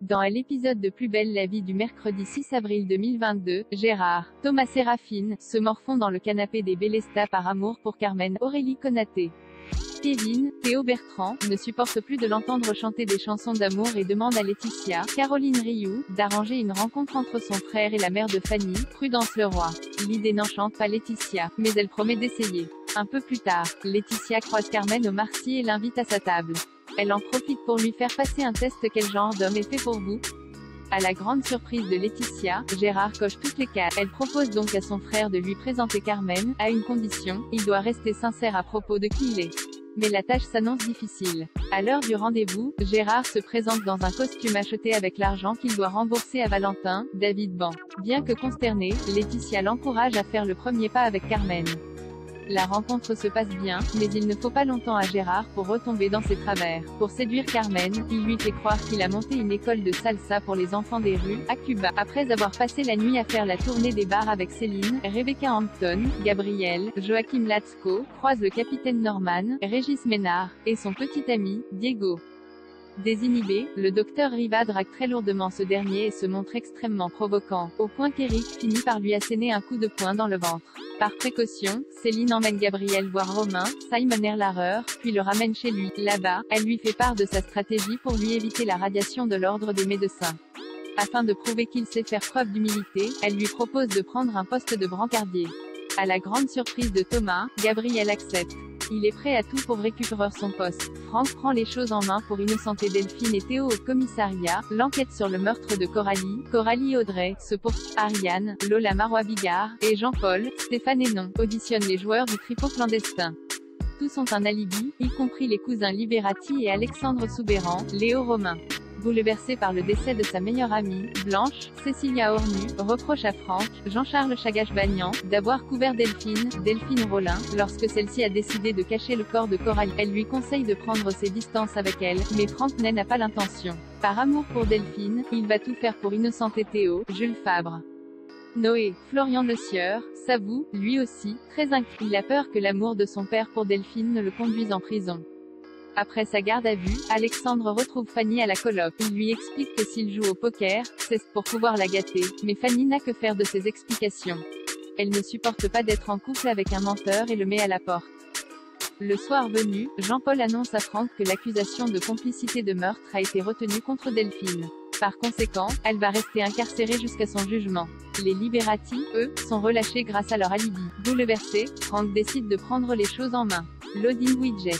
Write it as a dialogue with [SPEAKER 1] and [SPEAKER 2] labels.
[SPEAKER 1] Dans l'épisode de Plus belle la vie du mercredi 6 avril 2022, Gérard, Thomas Séraphine, se morfont dans le canapé des Bélesta par amour pour Carmen Aurélie Konaté. Kevin, Théo Bertrand, ne supporte plus de l'entendre chanter des chansons d'amour et demande à Laetitia, Caroline Rioux, d'arranger une rencontre entre son frère et la mère de Fanny, Prudence Leroy. L'idée n'enchante pas Laetitia, mais elle promet d'essayer. Un peu plus tard, Laetitia croise Carmen au Marcy et l'invite à sa table. Elle en profite pour lui faire passer un test quel genre d'homme est fait pour vous à la grande surprise de Laetitia, Gérard coche toutes les cases. Elle propose donc à son frère de lui présenter Carmen, à une condition, il doit rester sincère à propos de qui il est. Mais la tâche s'annonce difficile. À l'heure du rendez-vous, Gérard se présente dans un costume acheté avec l'argent qu'il doit rembourser à Valentin, David Ban. Bien que consternée, Laetitia l'encourage à faire le premier pas avec Carmen. La rencontre se passe bien, mais il ne faut pas longtemps à Gérard pour retomber dans ses travers. Pour séduire Carmen, il lui fait croire qu'il a monté une école de salsa pour les enfants des rues, à Cuba. Après avoir passé la nuit à faire la tournée des bars avec Céline, Rebecca Hampton, Gabriel, Joachim Latsko, croise le capitaine Norman, Régis Ménard, et son petit ami, Diego. Désinhibé, le docteur Riva drague très lourdement ce dernier et se montre extrêmement provoquant, au point qu'Eric finit par lui asséner un coup de poing dans le ventre. Par précaution, Céline emmène Gabriel voir Romain, Simon Erlarer, puis le ramène chez lui. Là-bas, elle lui fait part de sa stratégie pour lui éviter la radiation de l'ordre des médecins. Afin de prouver qu'il sait faire preuve d'humilité, elle lui propose de prendre un poste de brancardier. À la grande surprise de Thomas, Gabriel accepte. Il est prêt à tout pour récupérer son poste. Franck prend les choses en main pour innocenter Delphine et Théo au commissariat. L'enquête sur le meurtre de Coralie, Coralie Audrey, se poursuit. Ariane, Lola Marois Bigard, et Jean-Paul, Stéphane Hénon, auditionnent les joueurs du tripot clandestin. Tous ont un alibi, y compris les cousins Liberati et Alexandre Soubéran, Léo Romain bouleversé par le décès de sa meilleure amie, Blanche, Cécilia Ornu, reproche à Franck, Jean-Charles Chagache-Bagnan, d'avoir couvert Delphine, Delphine Rollin, lorsque celle-ci a décidé de cacher le corps de Coralie. Elle lui conseille de prendre ses distances avec elle, mais Franck n'a pas l'intention. Par amour pour Delphine, il va tout faire pour innocenter Théo, Jules Fabre. Noé, Florian Le Sieur, s'avoue, lui aussi, très inquiet. Il a peur que l'amour de son père pour Delphine ne le conduise en prison. Après sa garde à vue, Alexandre retrouve Fanny à la coloc. Il lui explique que s'il joue au poker, c'est pour pouvoir la gâter. Mais Fanny n'a que faire de ses explications. Elle ne supporte pas d'être en couple avec un menteur et le met à la porte. Le soir venu, Jean-Paul annonce à Franck que l'accusation de complicité de meurtre a été retenue contre Delphine. Par conséquent, elle va rester incarcérée jusqu'à son jugement. Les Liberati, eux, sont relâchés grâce à leur alibi. Bouleversé, Franck décide de prendre les choses en main. Loading widget.